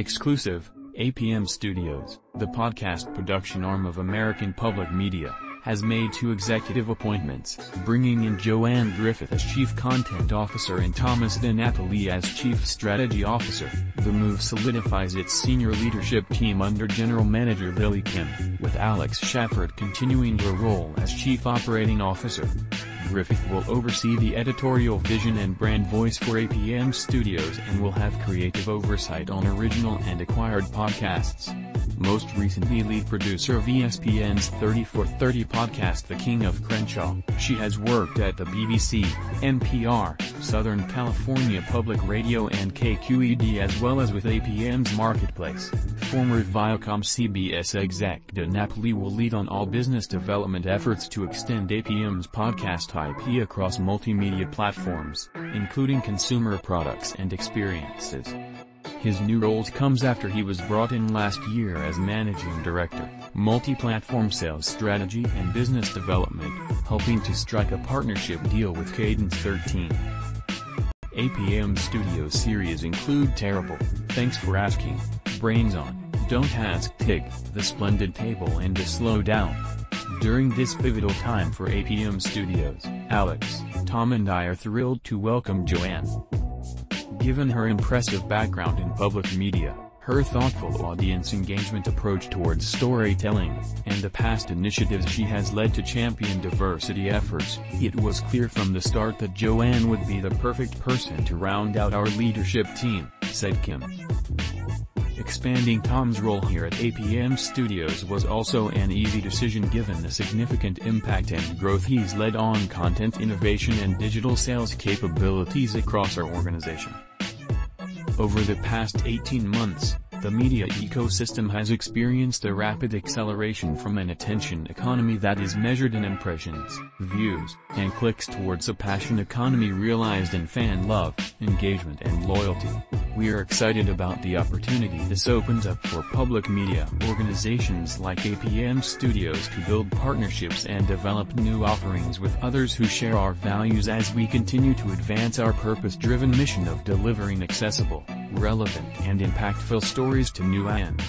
Exclusive, APM Studios, the podcast production arm of American Public Media, has made two executive appointments, bringing in Joanne Griffith as Chief Content Officer and Thomas De Napoli as Chief Strategy Officer. The move solidifies its senior leadership team under General Manager Lily Kim, with Alex Schaffert continuing her role as Chief Operating Officer. Griffith will oversee the editorial vision and brand voice for APM Studios and will have creative oversight on original and acquired podcasts. Most recently lead producer of ESPN's 30 for 30 podcast The King of Crenshaw, she has worked at the BBC, NPR, Southern California Public Radio and KQED as well as with APM's Marketplace. Former Viacom CBS exec De Napoli will lead on all business development efforts to extend APM's podcast IP across multimedia platforms, including consumer products and experiences. His new roles comes after he was brought in last year as Managing Director, Multi-Platform Sales Strategy and Business Development, helping to strike a partnership deal with Cadence 13. APM Studio series include Terrible, Thanks for Asking, Brains On, Don't Ask Tig, The Splendid Table and The Slow Down. During this pivotal time for APM Studios, Alex, Tom and I are thrilled to welcome Joanne. Given her impressive background in public media, her thoughtful audience engagement approach towards storytelling, and the past initiatives she has led to champion diversity efforts, it was clear from the start that Joanne would be the perfect person to round out our leadership team, said Kim. Expanding Tom's role here at APM Studios was also an easy decision given the significant impact and growth he's led on content innovation and digital sales capabilities across our organization. Over the past 18 months, the media ecosystem has experienced a rapid acceleration from an attention economy that is measured in impressions, views, and clicks towards a passion economy realized in fan love, engagement and loyalty. We are excited about the opportunity this opens up for public media organizations like APM Studios to build partnerships and develop new offerings with others who share our values as we continue to advance our purpose-driven mission of delivering accessible, relevant and impactful stories to new and